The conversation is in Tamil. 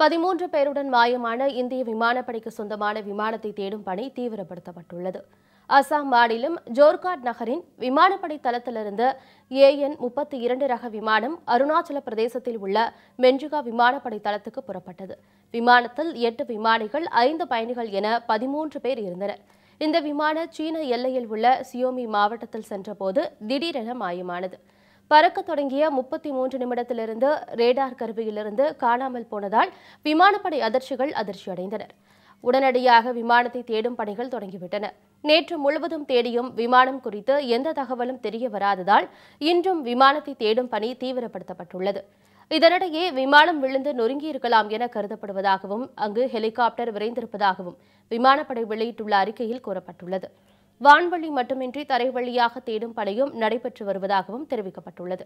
பதிமூன்று பேருடன் மாயமான இந்திய விமானப்படைக்கு சொந்தமான விமானத்தை தேடும் பணி தீவிரப்படுத்தப்பட்டுள்ளது. அசாம் மாநிலம் ஜோர்காட் நகரின் விமானப்படை தளத்திலிருந்து ஏஎன் முப்பத்தி இரண்டு ரக விமானம் அருணாச்சல பிரதேசத்தில் உள்ள மென்ஜுகா விமானப்படை தளத்துக்கு புறப்பட்டது. விமானத்தில் எட்டு விமானிகள் ஐந்து பயணிகள் என பதிமூன்று பேர் இருந்தனர். இந்த விமானம் சீன எல்லையில் உள்ள சியோமி மாவட்டத்தில் சென்றபோது திடீரென மாயமானது. பறக்க தொடங்கிய முப்பத்தி மூன்று நிமிடத்திலிருந்து ரேடார் கருவியிலிருந்து காணாமல் போனதால் விமானப்படை அதிர்ச்சிகள் அதிர்ச்சியடைந்தனர் உடனடியாக விமானத்தை தேடும் பணிகள் தொடங்கிவிட்டன. நேற்று முழுவதும் தேடியும் விமானம் குறித்து எந்த தகவலும் தெரிய வராததால் இன்றும் விமானத்தை தேடும் பணி தீவிரப்படுத்தப்பட்டுள்ளது. இதனிடையே விமானம் விழுந்து நொறுங்கியிருக்கலாம் என கருதப்படுவதாகவும் அங்கு ஹெலிகாப்டர் விரைந்திருப்பதாகவும் விமானப்படை வெளியிட்டுள்ள அறிக்கையில் கூறப்பட்டுள்ளது. வான்வழி மட்டுமின்றி தரைவழியாக தேடும் பணியும் நடைபெற்று வருவதாகவும் தெரிவிக்கப்பட்டுள்ளது.